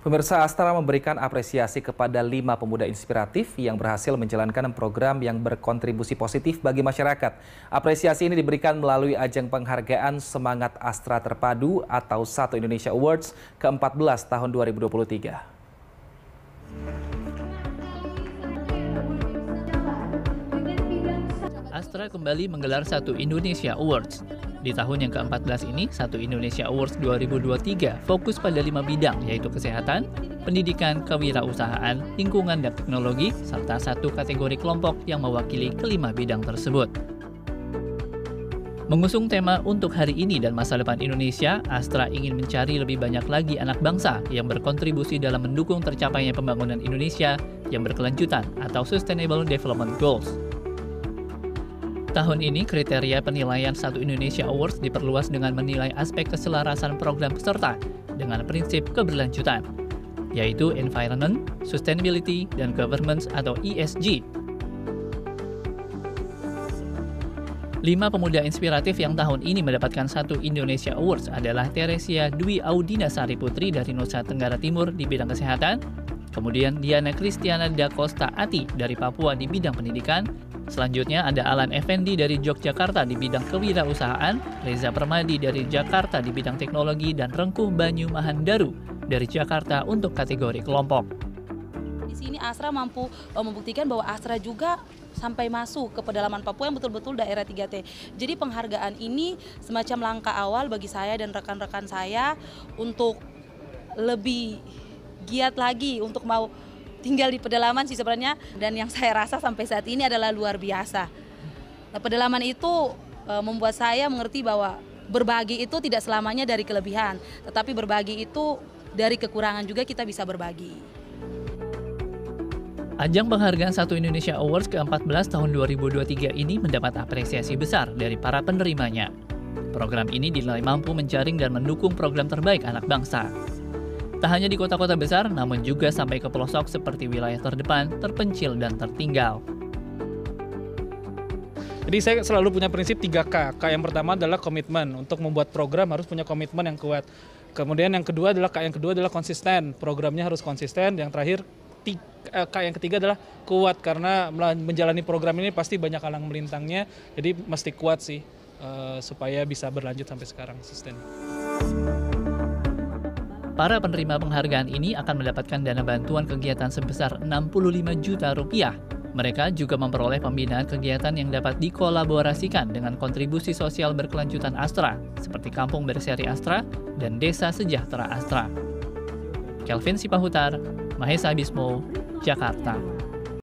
Pemirsa Astra memberikan apresiasi kepada lima pemuda inspiratif yang berhasil menjalankan program yang berkontribusi positif bagi masyarakat. Apresiasi ini diberikan melalui ajang penghargaan Semangat Astra Terpadu atau Satu Indonesia Awards ke-14 tahun 2023. Astra kembali menggelar Satu Indonesia Awards. Di tahun yang ke-14 ini, Satu Indonesia Awards 2023 fokus pada lima bidang, yaitu kesehatan, pendidikan, kewirausahaan, lingkungan, dan teknologi, serta satu kategori kelompok yang mewakili kelima bidang tersebut. Mengusung tema untuk hari ini dan masa depan Indonesia, Astra ingin mencari lebih banyak lagi anak bangsa yang berkontribusi dalam mendukung tercapainya pembangunan Indonesia yang berkelanjutan atau Sustainable Development Goals. Tahun ini, kriteria penilaian Satu Indonesia Awards diperluas dengan menilai aspek keselarasan program peserta dengan prinsip keberlanjutan, yaitu Environment, Sustainability, dan Governance atau ESG. Lima pemuda inspiratif yang tahun ini mendapatkan Satu Indonesia Awards adalah Teresia Dwi Audina Sari Putri dari Nusa Tenggara Timur di bidang kesehatan, kemudian Diana Kristiana Da Costa Ati dari Papua di bidang pendidikan, Selanjutnya ada Alan Effendi dari Yogyakarta di bidang kewirausahaan, Reza Permadi dari Jakarta di bidang teknologi, dan Rengkuh Banyu Mahandaru dari Jakarta untuk kategori kelompok. Di sini Astra mampu uh, membuktikan bahwa Astra juga sampai masuk ke pedalaman Papua yang betul-betul daerah 3T. Jadi penghargaan ini semacam langkah awal bagi saya dan rekan-rekan saya untuk lebih giat lagi untuk mau tinggal di pedalaman sih sebenarnya dan yang saya rasa sampai saat ini adalah luar biasa. Nah, pedalaman itu e, membuat saya mengerti bahwa berbagi itu tidak selamanya dari kelebihan, tetapi berbagi itu dari kekurangan juga kita bisa berbagi. Ajang penghargaan Satu Indonesia Awards ke-14 tahun 2023 ini mendapat apresiasi besar dari para penerimanya. Program ini dinilai mampu menjaring dan mendukung program terbaik anak bangsa. Tak hanya di kota-kota besar, namun juga sampai ke pelosok seperti wilayah terdepan, terpencil, dan tertinggal. Jadi saya selalu punya prinsip 3K. K yang pertama adalah komitmen. Untuk membuat program harus punya komitmen yang kuat. Kemudian yang kedua adalah K yang kedua adalah konsisten. Programnya harus konsisten. Yang terakhir eh, K yang ketiga adalah kuat karena menjalani program ini pasti banyak alang melintangnya. Jadi mesti kuat sih uh, supaya bisa berlanjut sampai sekarang sustain. Para penerima penghargaan ini akan mendapatkan dana bantuan kegiatan sebesar 65 juta rupiah. Mereka juga memperoleh pembinaan kegiatan yang dapat dikolaborasikan dengan kontribusi sosial berkelanjutan Astra, seperti Kampung Berseri Astra dan Desa Sejahtera Astra. Kelvin Sipahutar, Mahesa Bismo, Jakarta.